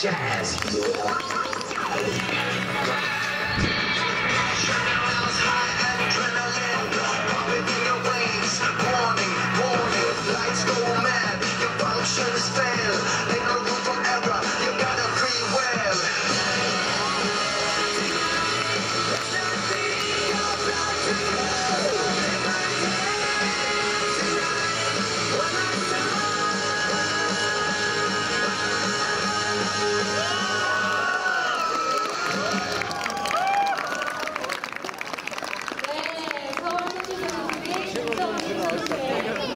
jazz.